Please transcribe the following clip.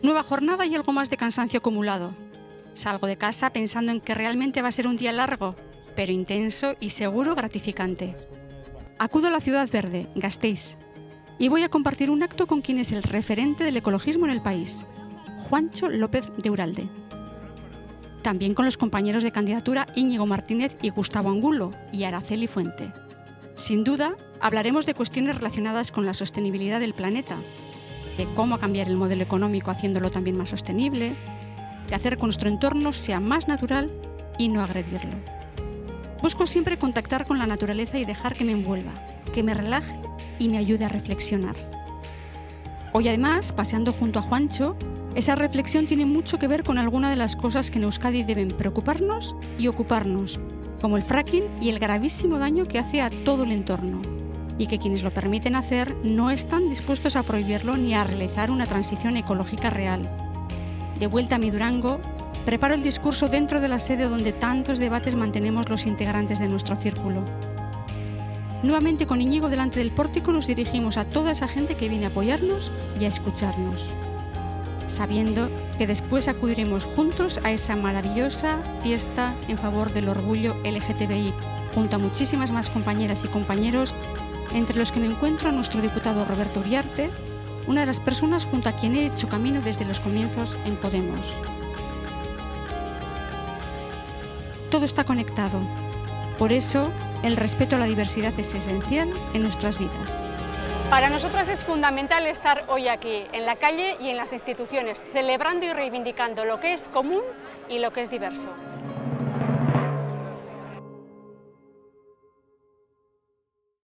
Nueva jornada y algo más de cansancio acumulado. Salgo de casa pensando en que realmente va a ser un día largo, pero intenso y seguro gratificante. Acudo a la ciudad verde, Gasteiz, y voy a compartir un acto con quien es el referente del ecologismo en el país, Juancho López de Uralde. También con los compañeros de candidatura Íñigo Martínez y Gustavo Angulo y Araceli Fuente. Sin duda, hablaremos de cuestiones relacionadas con la sostenibilidad del planeta, de cómo cambiar el modelo económico haciéndolo también más sostenible, de hacer que nuestro entorno sea más natural y no agredirlo. Busco siempre contactar con la naturaleza y dejar que me envuelva, que me relaje y me ayude a reflexionar. Hoy además, paseando junto a Juancho, esa reflexión tiene mucho que ver con alguna de las cosas que en Euskadi deben preocuparnos y ocuparnos, como el fracking y el gravísimo daño que hace a todo el entorno, y que quienes lo permiten hacer no están dispuestos a prohibirlo ni a realizar una transición ecológica real. De vuelta a mi Durango, preparo el discurso dentro de la sede donde tantos debates mantenemos los integrantes de nuestro círculo. Nuevamente con Iñigo delante del pórtico nos dirigimos a toda esa gente que viene a apoyarnos y a escucharnos, sabiendo que después acudiremos juntos a esa maravillosa fiesta en favor del orgullo LGTBI, junto a muchísimas más compañeras y compañeros, entre los que me encuentro a nuestro diputado Roberto Uriarte, una de las personas junto a quien he hecho camino desde los comienzos en Podemos. Todo está conectado. Por eso, el respeto a la diversidad es esencial en nuestras vidas. Para nosotras es fundamental estar hoy aquí, en la calle y en las instituciones, celebrando y reivindicando lo que es común y lo que es diverso.